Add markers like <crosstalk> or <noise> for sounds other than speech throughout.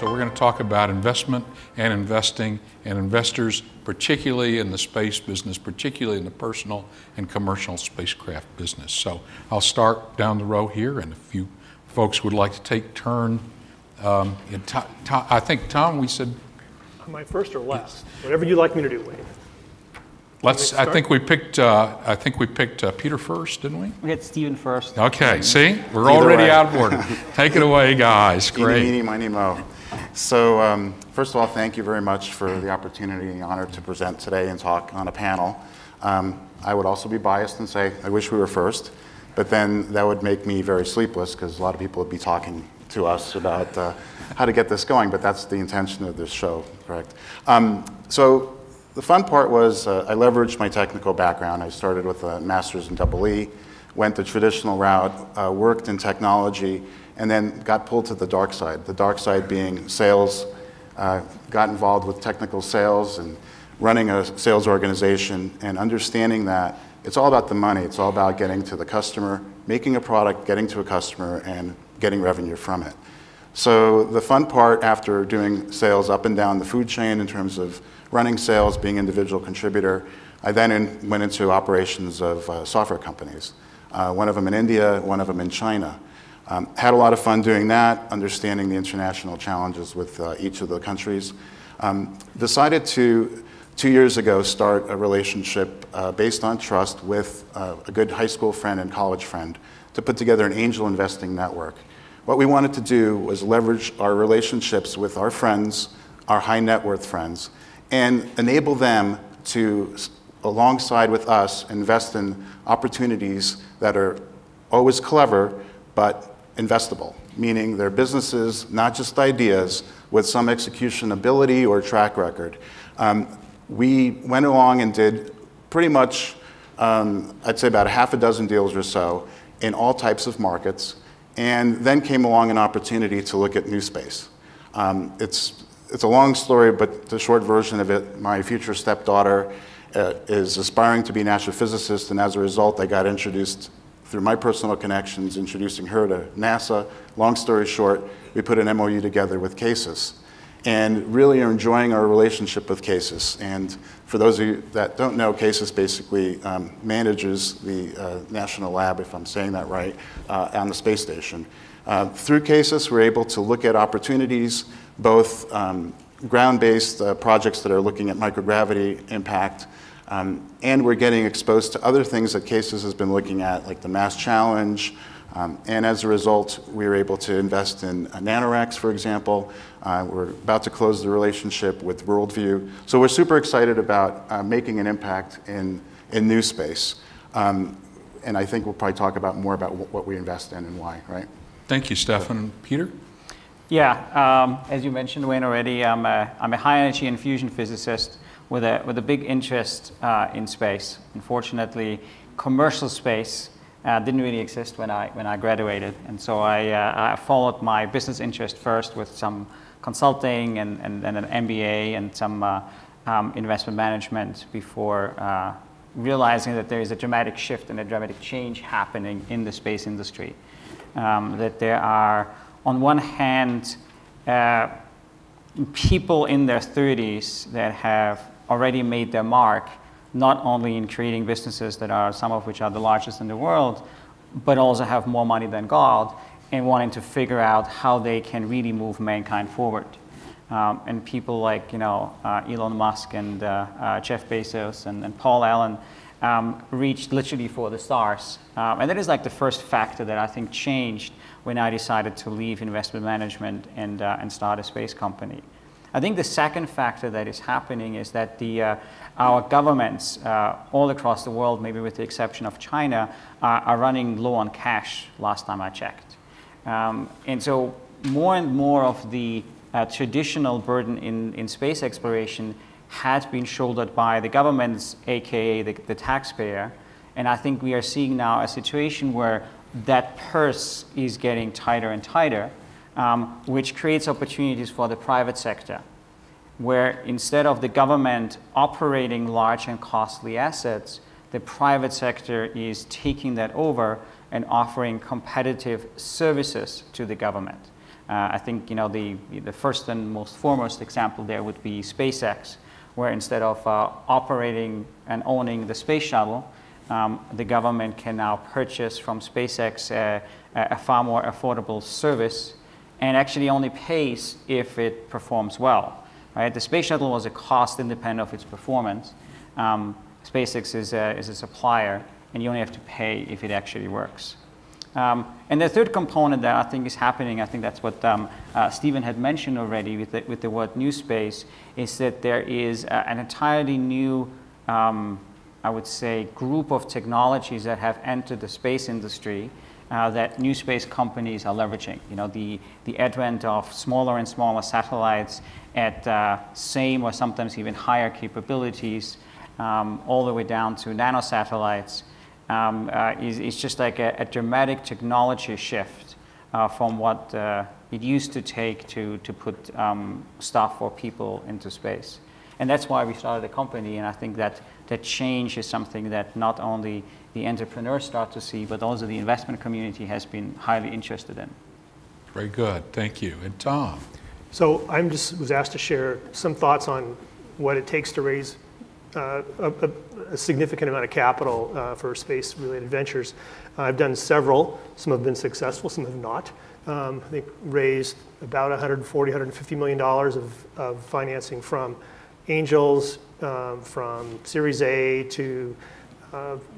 So we're going to talk about investment and investing and investors, particularly in the space business, particularly in the personal and commercial spacecraft business. So I'll start down the row here, and if you folks would like to take turn, um, I think Tom, we said. Am I first or last? Whatever you'd like me to do, Wayne. Let's. I think we picked. Uh, I think we picked uh, Peter first, didn't we? We had Stephen first. Okay. See, we're Either already way. out board. <laughs> Take it away, guys. Great. Eeny, meeny, miny, mo. So, um, first of all, thank you very much for the opportunity and the honor to present today and talk on a panel. Um, I would also be biased and say I wish we were first, but then that would make me very sleepless because a lot of people would be talking to us about uh, how to get this going. But that's the intention of this show, correct? Um, so the fun part was uh, I leveraged my technical background. I started with a master's in double E, went the traditional route, uh, worked in technology, and then got pulled to the dark side. The dark side being sales, uh, got involved with technical sales and running a sales organization and understanding that it's all about the money. It's all about getting to the customer, making a product, getting to a customer, and getting revenue from it. So the fun part after doing sales up and down the food chain in terms of running sales, being individual contributor. I then in, went into operations of uh, software companies, uh, one of them in India, one of them in China. Um, had a lot of fun doing that, understanding the international challenges with uh, each of the countries. Um, decided to, two years ago, start a relationship uh, based on trust with uh, a good high school friend and college friend to put together an angel investing network. What we wanted to do was leverage our relationships with our friends, our high net worth friends, and enable them to, alongside with us, invest in opportunities that are always clever but investable, meaning they're businesses, not just ideas, with some execution ability or track record. Um, we went along and did pretty much, um, I'd say about a half a dozen deals or so in all types of markets, and then came along an opportunity to look at new space. Um, it's it's a long story, but the short version of it, my future stepdaughter uh, is aspiring to be an astrophysicist, and as a result, I got introduced through my personal connections, introducing her to NASA. Long story short, we put an MOU together with CASIS and really are enjoying our relationship with CASIS. And for those of you that don't know, CASIS basically um, manages the uh, national lab, if I'm saying that right, uh, on the space station. Uh, through CASIS, we're able to look at opportunities both um, ground-based uh, projects that are looking at microgravity impact, um, and we're getting exposed to other things that CASIS has been looking at, like the Mass Challenge, um, and as a result, we were able to invest in NanoRacks, for example. Uh, we're about to close the relationship with Worldview. So we're super excited about uh, making an impact in, in new space. Um, and I think we'll probably talk about more about what we invest in and why, right? Thank you, Stephan. Peter? Yeah, um, as you mentioned, Wayne, already, I'm a, I'm a high energy and fusion physicist with a, with a big interest uh, in space. Unfortunately, commercial space uh, didn't really exist when I, when I graduated. And so I, uh, I followed my business interest first with some consulting and, and, and an MBA and some uh, um, investment management before uh, realizing that there is a dramatic shift and a dramatic change happening in the space industry. Um, that there are on one hand, uh, people in their 30s that have already made their mark, not only in creating businesses that are some of which are the largest in the world, but also have more money than God and wanting to figure out how they can really move mankind forward. Um, and people like you know uh, Elon Musk and uh, uh, Jeff Bezos and, and Paul Allen um, reached literally for the stars. Um, and that is like the first factor that I think changed when I decided to leave investment management and, uh, and start a space company. I think the second factor that is happening is that the, uh, our governments uh, all across the world, maybe with the exception of China, are running low on cash last time I checked. Um, and so more and more of the uh, traditional burden in, in space exploration has been shouldered by the governments, aka the, the taxpayer. And I think we are seeing now a situation where that purse is getting tighter and tighter, um, which creates opportunities for the private sector, where instead of the government operating large and costly assets, the private sector is taking that over and offering competitive services to the government. Uh, I think you know the, the first and most foremost example there would be SpaceX, where instead of uh, operating and owning the space shuttle, um, the government can now purchase from SpaceX uh, a far more affordable service and actually only pays if it performs well. Right? The space shuttle was a cost independent of its performance. Um, SpaceX is a, is a supplier, and you only have to pay if it actually works. Um, and the third component that I think is happening, I think that's what um, uh, Stephen had mentioned already with the, with the word new space, is that there is uh, an entirely new, um, I would say, group of technologies that have entered the space industry uh, that new space companies are leveraging. You know, the, the advent of smaller and smaller satellites at uh, same or sometimes even higher capabilities, um, all the way down to nanosatellites um, uh, is, is just like a, a dramatic technology shift uh, from what uh, it used to take to, to put um, stuff or people into space. And that's why we started the company, and I think that that change is something that not only the entrepreneurs start to see, but also the investment community has been highly interested in. Very good, thank you. And Tom? So I'm just was asked to share some thoughts on what it takes to raise uh, a, a, significant amount of capital uh, for space-related ventures. Uh, I've done several. Some have been successful, some have not. Um, I think raised about 140, 150 million dollars of, of, financing from angels, um, from Series A to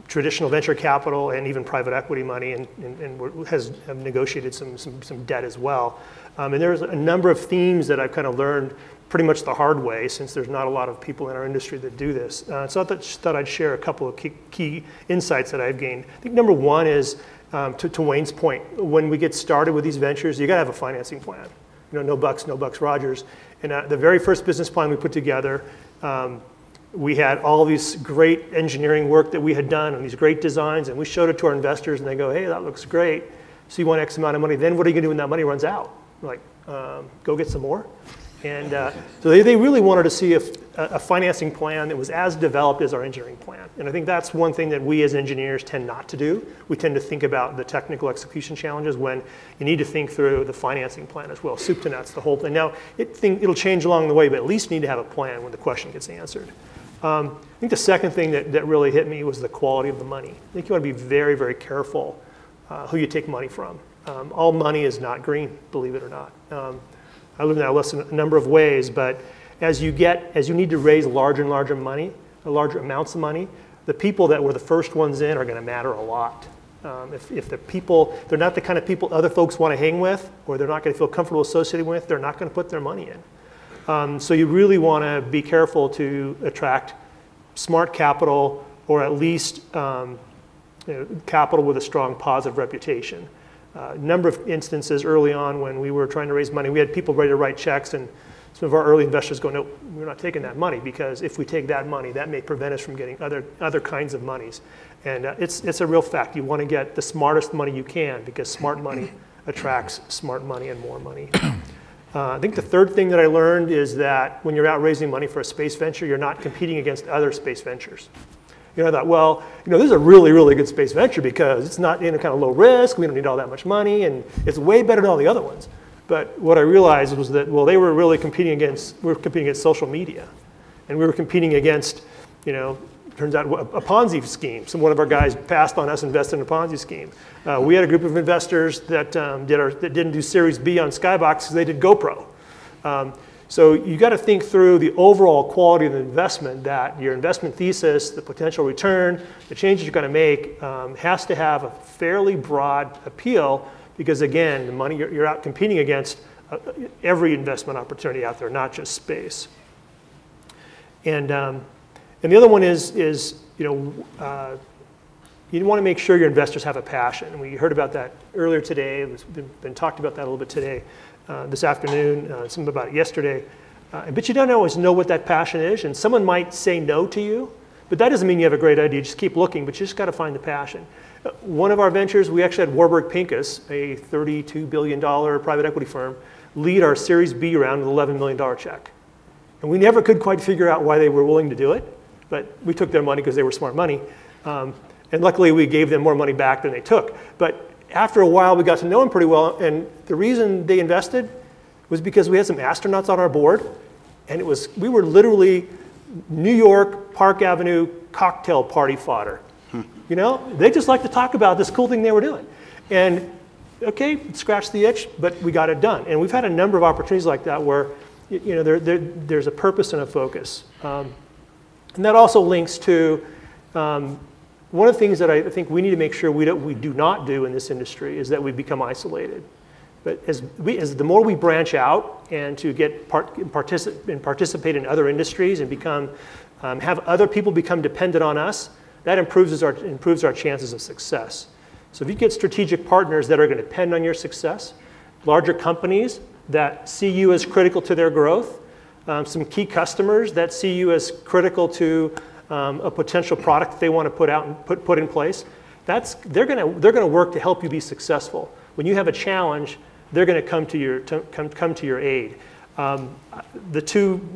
traditional venture capital, and even private equity money, and, and, and has negotiated some, some, some debt as well. Um, and there's a number of themes that I've kind of learned pretty much the hard way since there's not a lot of people in our industry that do this. Uh, so I thought, thought I'd share a couple of key, key, insights that I've gained. I think number one is, um, to, to, Wayne's point, when we get started with these ventures, you gotta have a financing plan. You know, no bucks, no bucks Rogers. And uh, the very first business plan we put together, um, we had all these great engineering work that we had done and these great designs, and we showed it to our investors, and they go, hey, that looks great. So you want X amount of money. Then what are you gonna do when that money runs out? Like, um, go get some more? And uh, so they, they really wanted to see a, a, financing plan that was as developed as our engineering plan. And I think that's one thing that we as engineers tend not to do. We tend to think about the technical execution challenges when you need to think through the financing plan as well, soup to nuts, the whole thing. Now, it it'll change along the way, but at least need to have a plan when the question gets answered. Um, I think the second thing that, that really hit me was the quality of the money. I think you want to be very, very careful uh, who you take money from. Um, all money is not green, believe it or not. Um, I learned that lesson a number of ways, but as you get, as you need to raise larger and larger money, larger amounts of money, the people that were the first ones in are going to matter a lot. Um, if, if the people, they're not the kind of people other folks want to hang with, or they're not going to feel comfortable associating with, they're not going to put their money in. Um, so you really want to be careful to attract smart capital, or at least um, you know, capital with a strong positive reputation a number of instances early on when we were trying to raise money, we had people ready to write checks and some of our early investors go, no, we're not taking that money because if we take that money, that may prevent us from getting other, other kinds of monies. And uh, it's, it's a real fact. You want to get the smartest money you can because smart money <clears throat> attracts smart money and more money. <clears throat> Uh, I think the third thing that I learned is that when you're out raising money for a space venture, you're not competing against other space ventures. You know, I thought, well, you know, this is a really, really good space venture because it's not, you know, kind of low risk. We don't need all that much money, and it's way better than all the other ones. But what I realized was that, well, they were really competing against, we were competing against social media. And we were competing against, you know, turns out a Ponzi scheme. Some one of our guys passed on us, invested in a Ponzi scheme. Uh, we had a group of investors that, um, did our, that didn't do Series B on Skybox because they did GoPro. Um, so you got to think through the overall quality of the investment that your investment thesis, the potential return, the changes you're going to make um, has to have a fairly broad appeal because again, the money you're, you're out competing against uh, every investment opportunity out there, not just space. And, um, and the other one is, is you know, uh, you want to make sure your investors have a passion. And we heard about that earlier today. It's been, been talked about that a little bit today. Uh, this afternoon, uh, some about it yesterday. Uh, but you don't always know what that passion is, and someone might say no to you, but that doesn't mean you have a great idea. Just keep looking, but you just got to find the passion. Uh, one of our ventures, we actually had Warburg Pincus, a $32 billion private equity firm, lead our Series B round with an $11 million check. And we never could quite figure out why they were willing to do it, but we took their money because they were smart money. Um, and luckily, we gave them more money back than they took. But after a while, we got to know them pretty well, and the reason they invested was because we had some astronauts on our board, and it was we were literally New York Park Avenue cocktail party fodder. You know, they just like to talk about this cool thing they were doing, and okay, scratch the itch, but we got it done. And we've had a number of opportunities like that where you know there, there there's a purpose and a focus, um, and that also links to. Um, one of the things that I think we need to make sure we, don't, we do not do in this industry is that we become isolated. But as, we, as the more we branch out and to get part, particip, and participate in other industries and become, um, have other people become dependent on us, that improves our, improves our chances of success. So if you get strategic partners that are going to depend on your success, larger companies that see you as critical to their growth, um, some key customers that see you as critical to um, a potential product they want to put out and put, put in place, that's, they're going to they're gonna work to help you be successful. When you have a challenge, they're going to come to your, to, come, come to your aid. Um, the two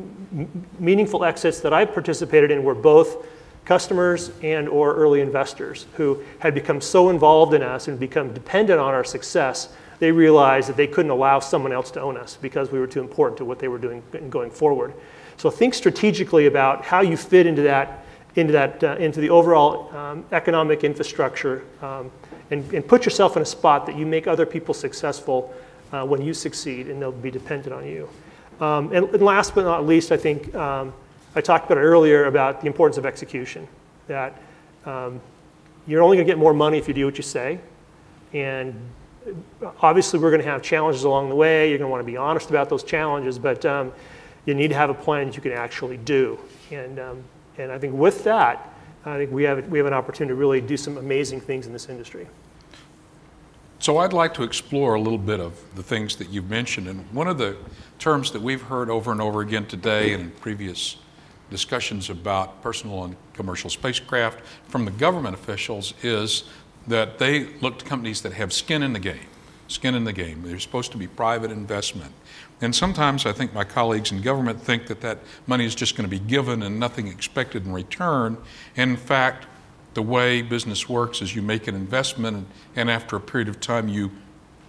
meaningful exits that I participated in were both customers and or early investors who had become so involved in us and become dependent on our success they realized that they couldn't allow someone else to own us because we were too important to what they were doing going forward so think strategically about how you fit into that into, that, uh, into the overall um, economic infrastructure um, and, and, put yourself in a spot that you make other people successful uh, when you succeed and they'll be dependent on you. Um, and, and, last but not least, I think um, I talked about earlier about the importance of execution, that um, you're only going to get more money if you do what you say. And obviously, we're going to have challenges along the way. You're going to want to be honest about those challenges, but um, you need to have a plan that you can actually do. And and I think with that, I think we have, we have an opportunity to really do some amazing things in this industry. So I'd like to explore a little bit of the things that you've mentioned. And one of the terms that we've heard over and over again today and in previous discussions about personal and commercial spacecraft from the government officials is that they look to companies that have skin in the game. Skin in the game. They're supposed to be private investment. And sometimes I think my colleagues in government think that that money is just going to be given and nothing expected in return. And in fact, the way business works is you make an investment and, and after a period of time you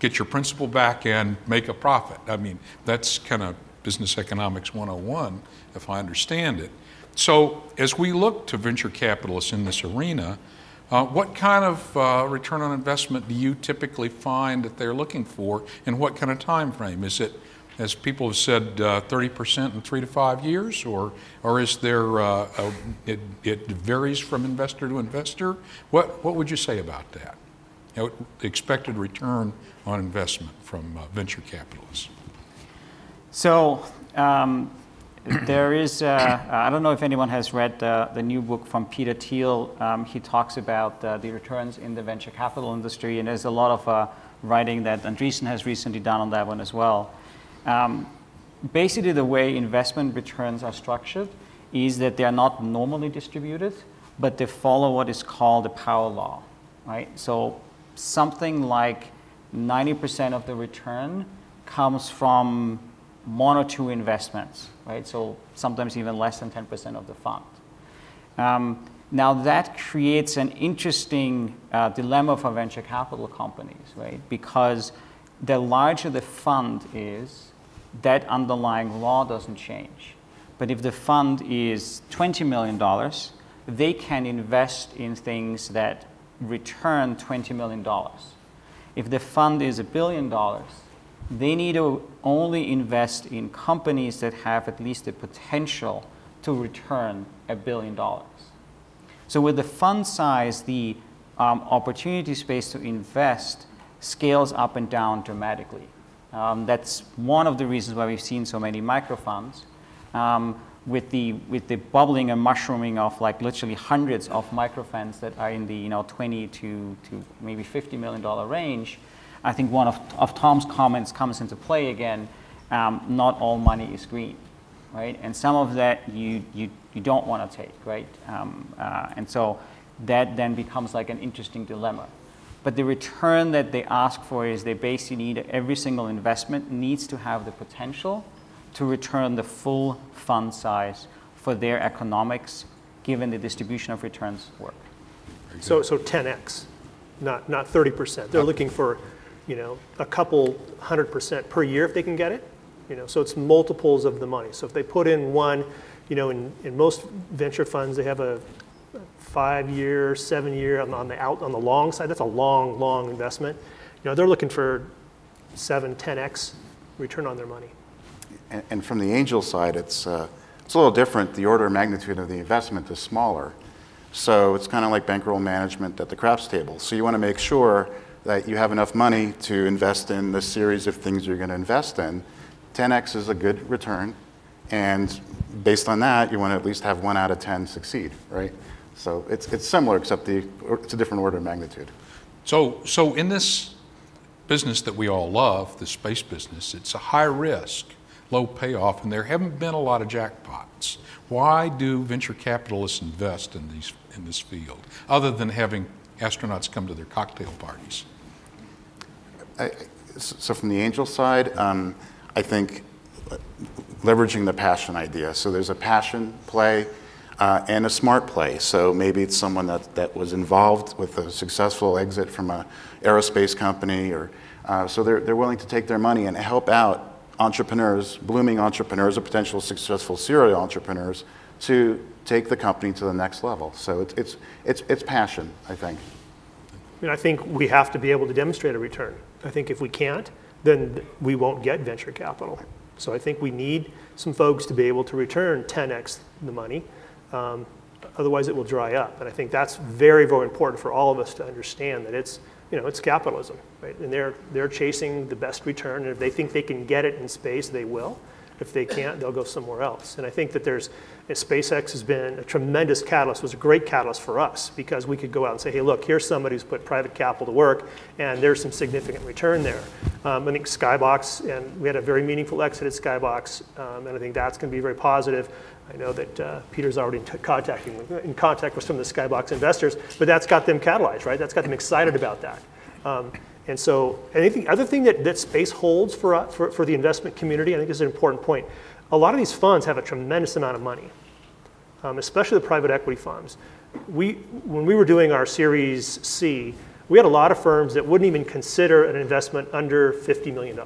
get your principal back and make a profit. I mean, that's kind of business economics 101, if I understand it. So as we look to venture capitalists in this arena, uh, what kind of uh, return on investment do you typically find that they're looking for, and what kind of time frame? Is it as people have said, uh, 30% in three to five years, or, or is there, uh, a, it, it varies from investor to investor? What, what would you say about that? You know, expected return on investment from uh, venture capitalists. So um, there is, uh, I don't know if anyone has read uh, the new book from Peter Thiel. Um, he talks about uh, the returns in the venture capital industry, and there's a lot of uh, writing that Andreessen has recently done on that one as well. Um, basically, the way investment returns are structured is that they are not normally distributed, but they follow what is called the power law, right? So something like 90% of the return comes from one or two investments, right? So sometimes even less than 10% of the fund. Um, now that creates an interesting uh, dilemma for venture capital companies, right? Because the larger the fund is, that underlying law doesn't change. But if the fund is $20 million, they can invest in things that return $20 million. If the fund is a billion dollars, they need to only invest in companies that have at least the potential to return a billion dollars. So with the fund size, the um, opportunity space to invest scales up and down dramatically. Um, that's one of the reasons why we've seen so many microfunds. Um, with the with the bubbling and mushrooming of like literally hundreds of microfunds that are in the you know 20 to, to maybe 50 million dollar range, I think one of, of Tom's comments comes into play again. Um, not all money is green, right? And some of that you you, you don't want to take, right? Um, uh, and so that then becomes like an interesting dilemma. But the return that they ask for is they basically need every single investment needs to have the potential to return the full fund size for their economics, given the distribution of returns work. So, so 10x. not, not 30%. They're looking for, you know, a couple hundred percent per year if they can get it. You know, so it's multiples of the money. So if they put in one, you know, in, in most venture funds, they have a five-year, seven-year on, on the out on the long side. That's a long, long investment. You know, they're looking for seven, 10x return on their money. And, and from the angel side, it's, uh, it's a little different. The order of magnitude of the investment is smaller. So it's kind of like bankroll management at the craps table. So you want to make sure that you have enough money to invest in the series of things you're going to invest in. 10x is a good return. And based on that, you want to at least have one out of 10 succeed, right? So it's, it's similar, except the, it's a different order of magnitude. So, so in this business that we all love, the space business, it's a high risk, low payoff, and there haven't been a lot of jackpots. Why do venture capitalists invest in, these, in this field, other than having astronauts come to their cocktail parties? I, so from the angel side, um, I think leveraging the passion idea. So there's a passion play uh, and a smart play. So maybe it's someone that, that was involved with a successful exit from an aerospace company, or uh, so they're, they're willing to take their money and help out entrepreneurs, blooming entrepreneurs, or potential successful serial entrepreneurs to take the company to the next level. So it's, it's, it's, it's passion, I think. I mean, I think we have to be able to demonstrate a return. I think if we can't, then we won't get venture capital. So I think we need some folks to be able to return 10x the money. Um, otherwise, it will dry up. And I think that's very, very important for all of us to understand that it's, you know, it's capitalism, right? And they're, they're chasing the best return. And if they think they can get it in space, they will. If they can't, they'll go somewhere else. And I think that there's, SpaceX has been a tremendous catalyst, was a great catalyst for us because we could go out and say, hey, look, here's somebody who's put private capital to work and there's some significant return there. Um, I think Skybox, and we had a very meaningful exit at Skybox, um, and I think that's going to be very positive. I know that uh, Peter's already in, contacting, in contact with some of the Skybox investors, but that's got them catalyzed, right? That's got them excited about that. Um, and so, anything, other thing that, that space holds for, uh, for, for the investment community, I think is an important point. A lot of these funds have a tremendous amount of money, um, especially the private equity funds. We, when we were doing our Series C, we had a lot of firms that wouldn't even consider an investment under $50 million.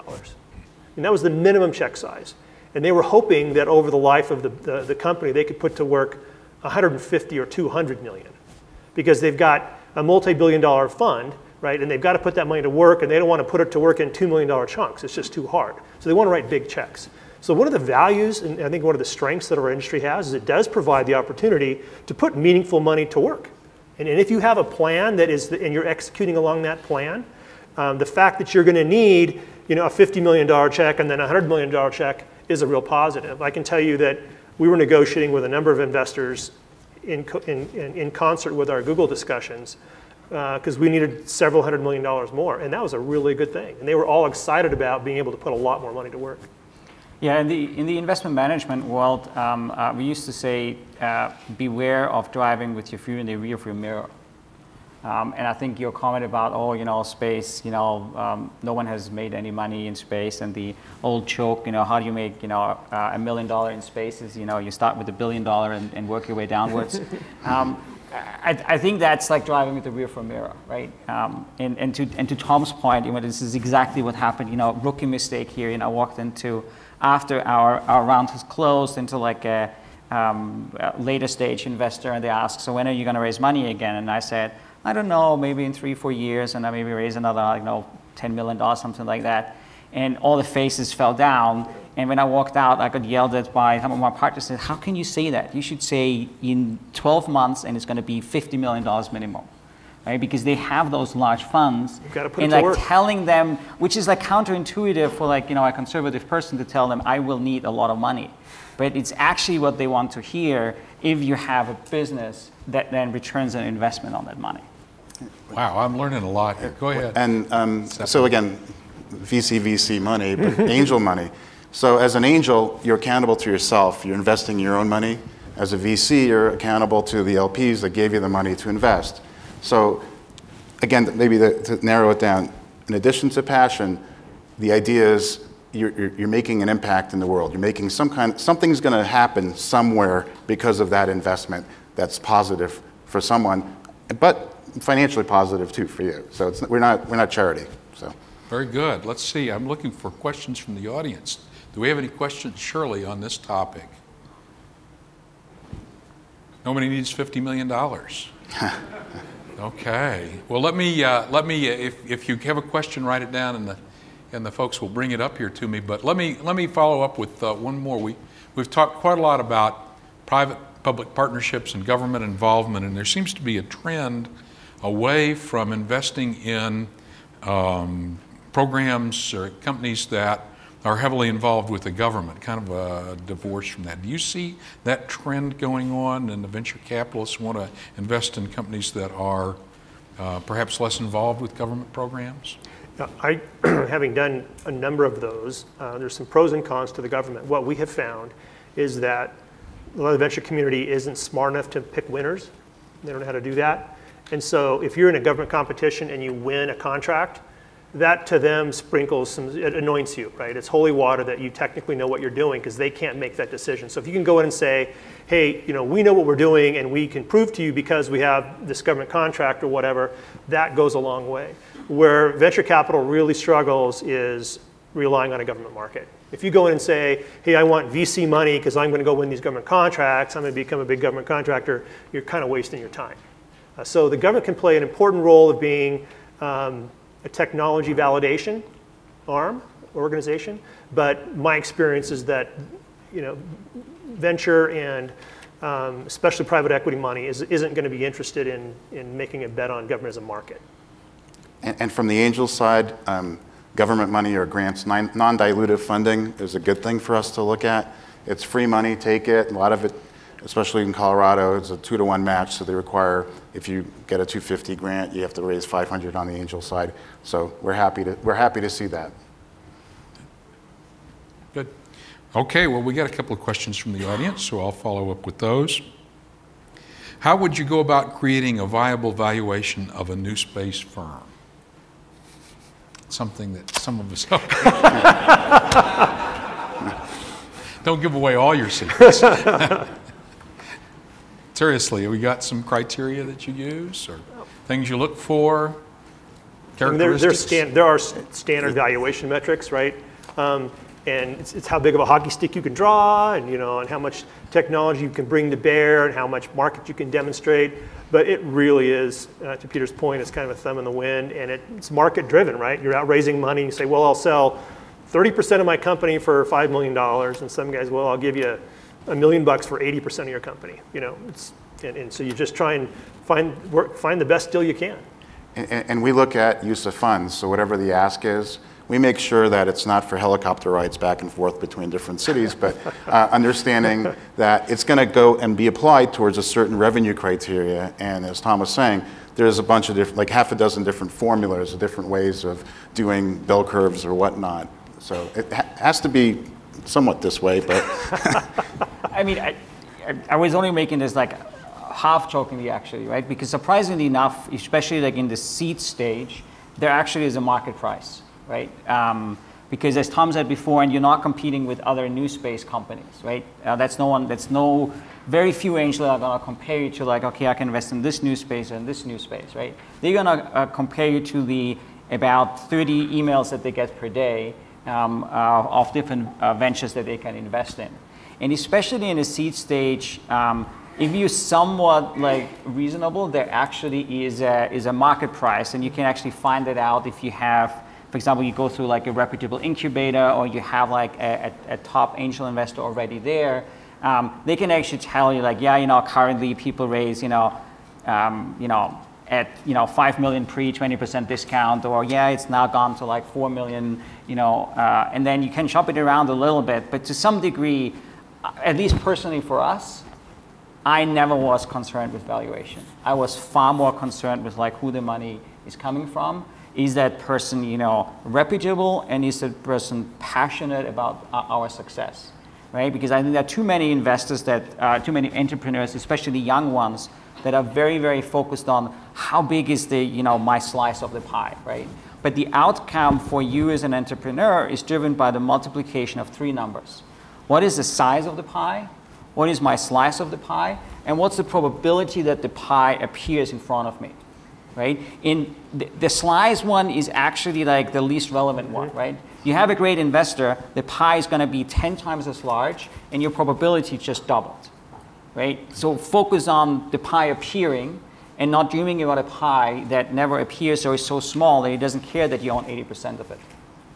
And that was the minimum check size. And they were hoping that over the life of the, the, the company, they could put to work 150 or 200 million because they've got a multi-billion dollar fund right? And they've got to put that money to work, and they don't want to put it to work in $2 million chunks. It's just too hard. So they want to write big checks. So one of the values, and I think one of the strengths that our industry has, is it does provide the opportunity to put meaningful money to work. And, and if you have a plan that is, and you're executing along that plan, um, the fact that you're going to need, you know, a $50 million check and then a $100 million check is a real positive. I can tell you that we were negotiating with a number of investors in, in, in concert with our Google discussions because uh, we needed several hundred million dollars more. And that was a really good thing. And they were all excited about being able to put a lot more money to work. Yeah, in the, in the investment management world, um, uh, we used to say, uh, beware of driving with your view in the rear view mirror. Um, and I think your comment about, oh, you know, space, you know, um, no one has made any money in space, and the old joke, you know, how do you make, you know, uh, a million dollar in space is, you know, you start with a billion dollar and, and work your way downwards. <laughs> Um, I, I, think that's like driving with the rear view mirror, right? Um, and, and, to, and to Tom's point, you know, this is exactly what happened. You know, rookie mistake here. You know, I walked into after our, our round has closed into like a, um, a later stage investor, and they ask, "So when are you going to raise money again?" And I said, "I don't know, maybe in three, four years, and I maybe raise another, you know, ten million dollars, something like that." And all the faces fell down and when I walked out, I got yelled at by some of my partners. Said, "How can you say that? You should say in 12 months, and it's going to be 50 million dollars minimum." Right? Because they have those large funds, and like work. telling them, which is like counterintuitive for like you know a conservative person to tell them, "I will need a lot of money," but it's actually what they want to hear if you have a business that then returns an investment on that money. Wow, I'm learning a lot here. Go ahead. And um, so again, VC VC money, but <laughs> angel money. So as an angel, you're accountable to yourself. You're investing your own money. As a VC, you're accountable to the LPs that gave you the money to invest. So again, maybe the, to narrow it down, in addition to passion, the idea is you're, you're, making an impact in the world. You're making some kind, something's going to happen somewhere because of that investment that's positive for someone. but financially positive too for you. So it's, we're not we're not charity. So Very good. Let's see. I'm looking for questions from the audience. Do we have any questions, Shirley, on this topic? Nobody needs $50 million. <laughs> Okay. Well, let me, uh, let me uh, if, if you have a question, write it down and the, and the folks will bring it up here to me. But let me, let me follow up with uh, one more. We, we've talked quite a lot about private public partnerships and government involvement, and there seems to be a trend away from investing in um, programs or companies that are heavily involved with the government, kind of a divorce from that. Do you see that trend going on and the venture capitalists want to invest in companies that are uh, perhaps less involved with government programs? I, <clears throat> having done a number of those, uh, there's some pros and cons to the government. What we have found is that a lot of the venture community isn't smart enough to pick winners. They don't know how to do that. And so if you're in a government competition and you win a contract, that to them sprinkles some, it anoints you, right? It's holy water that you technically know what you're doing because they can't make that decision. So if you can go in and say, hey, you know, we know what we're doing and we can prove to you because we have this government contract or whatever, that goes a long way. Where venture capital really struggles is relying on a government market. If you go in and say, hey, I want VC money because I'm going to go win these government contracts, I'm going to become a big government contractor, you're kind of wasting your time. Uh, so the government can play an important role of being um, a technology validation arm organization, but my experience is that you know venture and um, especially private equity money is, isn't going to be interested in, in making a bet on government as a market. and, and from the angel side, um, government money or grants, non dilutive funding is a good thing for us to look at. It's free money, take it. A lot of it especially in Colorado, it's a two to one match, so they require if you get a 250 grant, you have to raise 500 on the angel side. So we're happy to we're happy to see that. Good. Okay, well, we got a couple of questions from the audience, so I'll follow up with those. How would you go about creating a viable valuation of a new space firm? Something that some of us don't <laughs> give away all your secrets. <laughs> Seriously, have we got some criteria that you use or things you look for? I mean, there, Characteristics? there are standard valuation metrics, right? Um, and it's, it's how big of a hockey stick you can draw, and you know, and how much technology you can bring to bear, and how much market you can demonstrate. But it really is, uh, to Peter's point, it's kind of a thumb in the wind, and it, it's market driven, right? You're out raising money, and you say, well, I'll sell 30% of my company for $5 million, and some guys, well, I'll give you a million bucks for 80% of your company. You know, it's, and, and so you just try and find, work, find the best deal you can. And, and we look at use of funds. So whatever the ask is, we make sure that it's not for helicopter rides back and forth between different cities, but uh, <laughs> understanding that it's going to go and be applied towards a certain revenue criteria. And as Tom was saying, there's a bunch of different, like half a dozen different formulas, different ways of doing bell curves or whatnot. So it ha- has to be somewhat this way, but <laughs> I mean, I, I- was only making this like half jokingly actually, right? Because surprisingly enough, especially like in the seed stage, there actually is a market price, right? Um, because as Tom said before, and you're not competing with other new space companies, right? Uh, that's no one, that's no, very few angels are gonna compare you to like, okay, I can invest in this new space and this new space, right? They're gonna uh, compare you to the about 30 emails that they get per day um, uh, of different uh, ventures that they can invest in. And especially in the seed stage, um, if you're somewhat like reasonable, there actually is a, is a market price, and you can actually find it out if you have, for example, you go through like a reputable incubator, or you have like a, a, a top angel investor already there. Um, they can actually tell you like, yeah, you know, currently people raise, you know, um, you know, at you know 5 million pre 20% discount or yeah it's now gone to like 4 million you know uh, and then you can shop it around a little bit but to some degree at least personally for us i never was concerned with valuation i was far more concerned with like who the money is coming from is that person you know reputable and is that person passionate about our success right because i think there are too many investors that uh, too many entrepreneurs especially the young ones that are very, very focused on how big is the, you know, my slice of the pie, right? But the outcome for you as an entrepreneur is driven by the multiplication of three numbers. What is the size of the pie? what is my slice of the pie, and what's the probability that the pie appears in front of me, right? In the, the slice one is actually like the least relevant one, mm-hmm. right? You have a great investor, the pie is going to be 10 times as large, and your probability just doubled, right? So focus on the pie appearing and not dreaming about a pie that never appears or is so small that it doesn't care that you own 80% of it.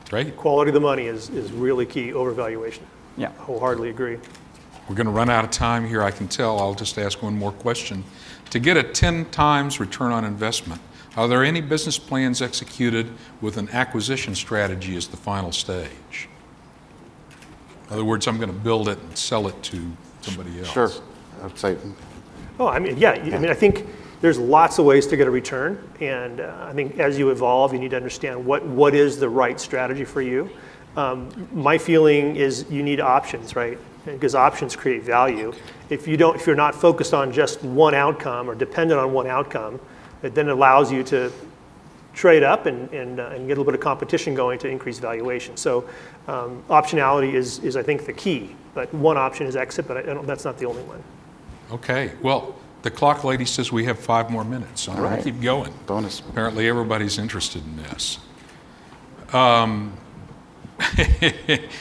Great. Quality of the money is, is really key, overvaluation. Yeah. Wholeheartedly agree. We're going to run out of time here, I can tell. I'll just ask one more question. To get a 10 times return on investment, are there any business plans executed with an acquisition strategy as the final stage? In other words, I'm going to build it and sell it to somebody else. Sure. I'd say, Oh, I mean, yeah, I mean, I think there's lots of ways to get a return, and uh, I think as you evolve, you need to understand what, what is the right strategy for you. Um, my feeling is you need options, right? Because options create value. If you don't, if you're not focused on just one outcome or dependent on one outcome, it then allows you to trade up and, and, uh, and get a little bit of competition going to increase valuation. So um, optionality is, is, I think, the key. But one option is exit, but I don't, that's not the only one. Okay, well, the clock lady says we have five more minutes, so I'm going to keep going. bonus. Apparently, everybody's interested in this. Um, <laughs>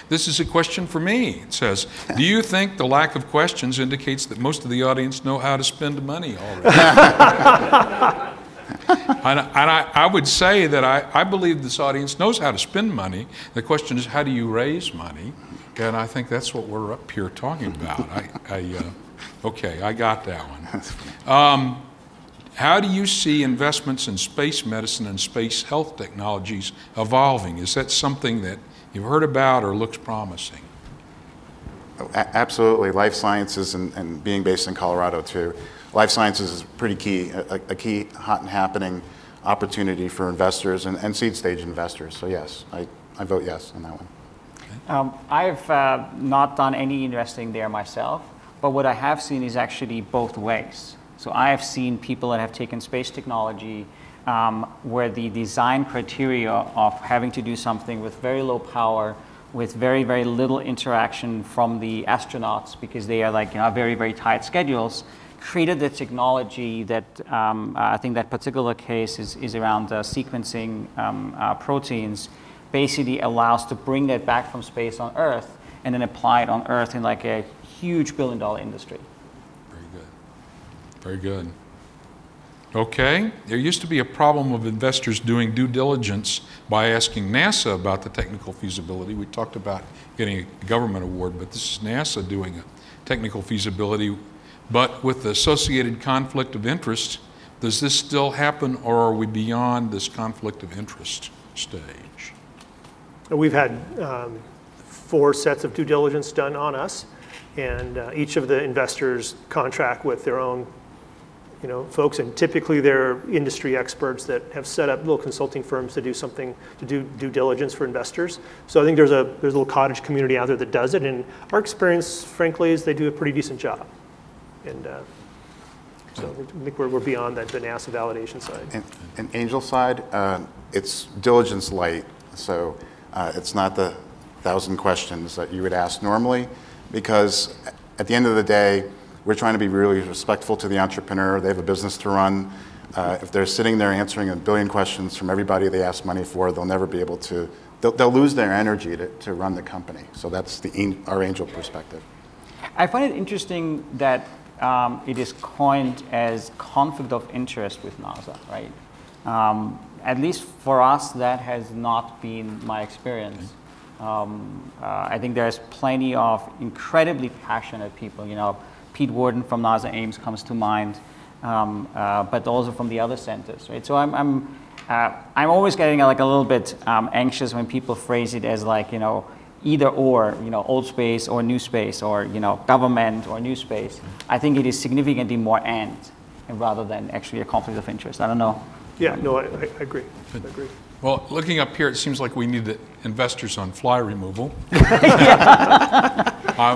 this is a question for me. It says, Do you think the lack of questions indicates that most of the audience know how to spend money already? <laughs> <laughs> and and I, I would say that I, I believe this audience knows how to spend money. The question is, how do you raise money? And I think that's what we're up here talking about. I, I, uh, okay, I got that one. Um, how do you see investments in space medicine and space health technologies evolving? Is that something that you've heard about or looks promising? Absolutely, life sciences and, and being based in Colorado too. Life sciences is pretty key, a, a key hot and happening opportunity for investors and, and seed stage investors. So yes, I, I vote yes on that one. Um, I've uh, not done any investing there myself, but what I have seen is actually both ways. So I have seen people that have taken space technology um, where the design criteria of having to do something with very low power, with very, very little interaction from the astronauts because they are like, you know, very, very tight schedules, created the technology that um, I think that particular case is, is around uh, sequencing um, uh, proteins basically allows to bring that back from space on Earth and then apply it on Earth in like a huge billion dollar industry. Very good. Very good. Okay, there used to be a problem of investors doing due diligence by asking NASA about the technical feasibility. We talked about getting a government award, but this is NASA doing a technical feasibility. But with the associated conflict of interest, does this still happen or are we beyond this conflict of interest stage? We've had um, four sets of due diligence done on us, and uh, each of the investors contract with their own, you know, folks, and typically they're industry experts that have set up little consulting firms to do something, to do due diligence for investors. So I think there's a there's a little cottage community out there that does it, and our experience, frankly, is they do a pretty decent job, and. Uh, so I think we're, we're beyond that, the NASA validation side. And, and angel side, uh, it's diligence light. So uh, it's not the thousand questions that you would ask normally, because at the end of the day, we're trying to be really respectful to the entrepreneur. They have a business to run. Uh, if they're sitting there answering a billion questions from everybody they ask money for, they'll never be able to. They'll, they'll lose their energy to, to run the company. So that's the our angel perspective. I find it interesting that um, it is coined as conflict of interest with NASA, right? Um, at least for us, that has not been my experience. Um, uh, I think there's plenty of incredibly passionate people. You know, Pete Worden from NASA Ames comes to mind, um, uh, but also from the other centers, right? So I'm, I'm, uh, I'm always getting like a little bit um, anxious when people phrase it as like, you know, either or, you know, old space or new space or, you know, government or new space. I think it is significantly more and, and rather than actually a conflict of interest. I don't know. Yeah, no, I, I agree. I agree. Well, looking up here, it seems like we need the investors on fly removal. <laughs> you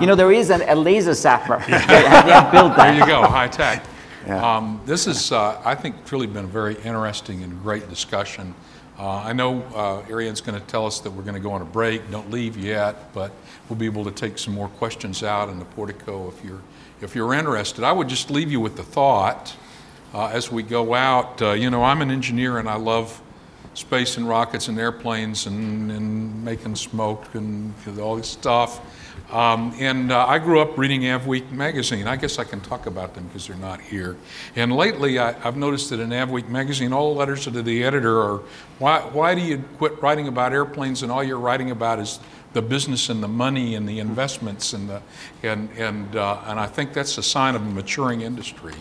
know, there is an, a laser sapper. <laughs> they, have, they have built that. There you go, high tech. Yeah. Um, this is, uh, I think, really been a very interesting and great discussion. Uh, I know uh, Ariane's going to tell us that we're going to go on a break. Don't leave yet, but we'll be able to take some more questions out in the portico if you're if you're interested. I would just leave you with the thought uh, as we go out. Uh, you know, I'm an engineer and I love space and rockets and airplanes and, and making smoke and all this stuff. Um, and uh, I grew up reading AvWeek magazine. I guess I can talk about them because they're not here. And lately, I, I've noticed that in AvWeek magazine, all the letters to the editor are, why, why do you quit writing about airplanes and all you're writing about is the business and the money and the investments and the, and, and, uh, and I think that's a sign of a maturing industry.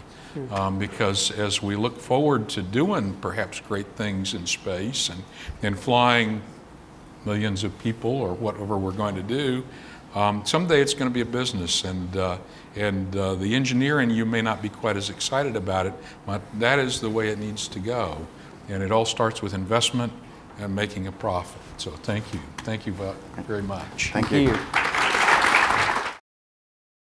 Um, because as we look forward to doing perhaps great things in space and, and flying millions of people or whatever we're going to do, um, someday it's going to be a business, and uh, and uh, the engineer in you may not be quite as excited about it, but that is the way it needs to go, and it all starts with investment and making a profit. So thank you, thank you very much. Thank you. Thank you.